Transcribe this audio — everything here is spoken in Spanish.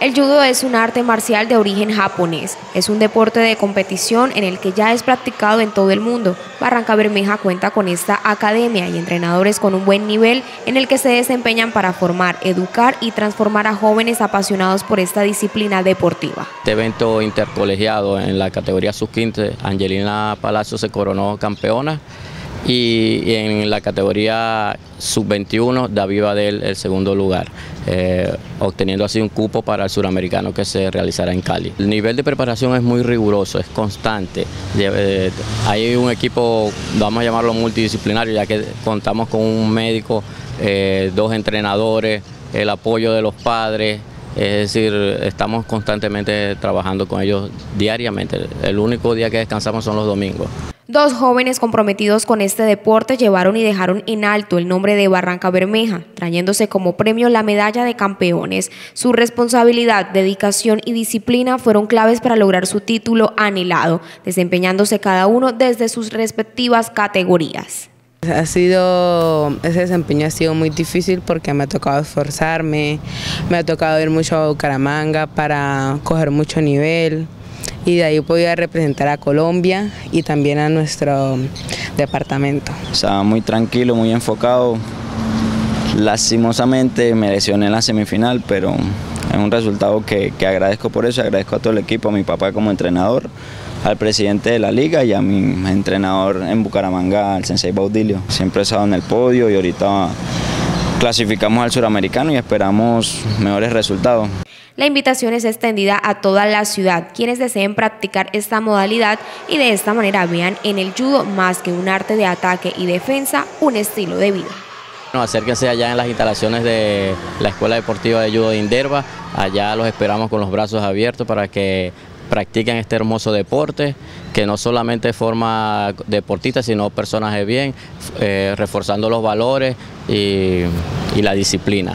El judo es un arte marcial de origen japonés. Es un deporte de competición en el que ya es practicado en todo el mundo. Barranca Bermeja cuenta con esta academia y entrenadores con un buen nivel en el que se desempeñan para formar, educar y transformar a jóvenes apasionados por esta disciplina deportiva. Este evento intercolegiado en la categoría sub-15, Angelina Palacio se coronó campeona y en la categoría sub-21 David Badel el segundo lugar, eh, obteniendo así un cupo para el suramericano que se realizará en Cali. El nivel de preparación es muy riguroso, es constante. Eh, hay un equipo, vamos a llamarlo multidisciplinario, ya que contamos con un médico, eh, dos entrenadores, el apoyo de los padres, es decir, estamos constantemente trabajando con ellos diariamente. El único día que descansamos son los domingos. Dos jóvenes comprometidos con este deporte llevaron y dejaron en alto el nombre de Barranca Bermeja, trayéndose como premio la medalla de campeones. Su responsabilidad, dedicación y disciplina fueron claves para lograr su título anhelado, desempeñándose cada uno desde sus respectivas categorías. Ha sido, ese desempeño ha sido muy difícil porque me ha tocado esforzarme, me ha tocado ir mucho a Bucaramanga para coger mucho nivel y de ahí podía representar a Colombia y también a nuestro departamento. Estaba muy tranquilo, muy enfocado. Lastimosamente me lesioné en la semifinal, pero es un resultado que, que agradezco por eso, agradezco a todo el equipo, a mi papá como entrenador, al presidente de la liga y a mi entrenador en Bucaramanga, al Sensei Baudilio. Siempre he estado en el podio y ahorita clasificamos al suramericano y esperamos mejores resultados. La invitación es extendida a toda la ciudad, quienes deseen practicar esta modalidad y de esta manera vean en el judo más que un arte de ataque y defensa, un estilo de vida. Bueno, acérquense allá en las instalaciones de la Escuela Deportiva de Judo de Inderva, allá los esperamos con los brazos abiertos para que practiquen este hermoso deporte, que no solamente forma deportistas, sino personas de bien, eh, reforzando los valores y la disciplina.